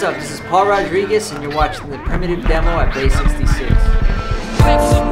What's up? This is Paul Rodriguez, and you're watching the primitive demo at Bay 66.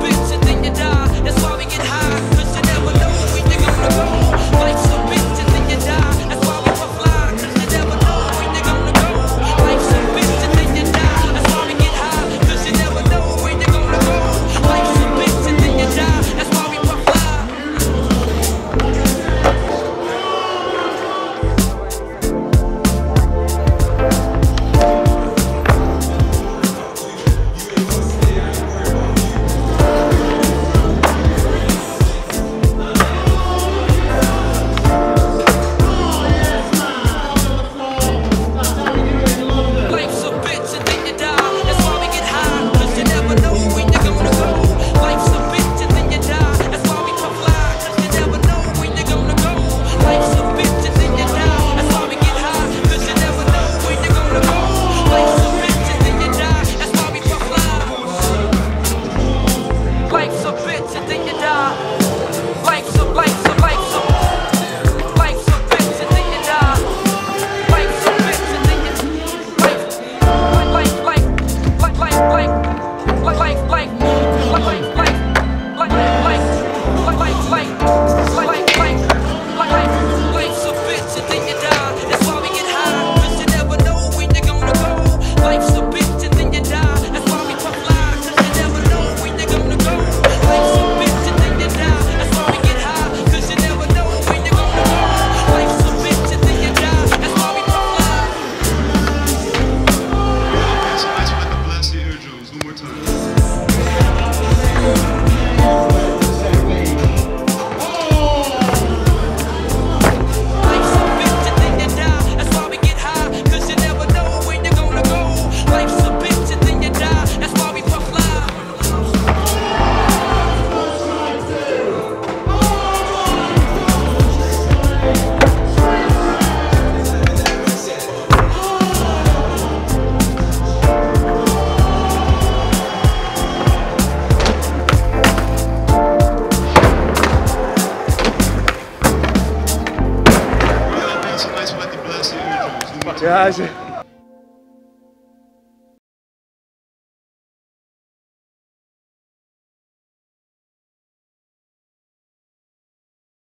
Like. Tchau, gente.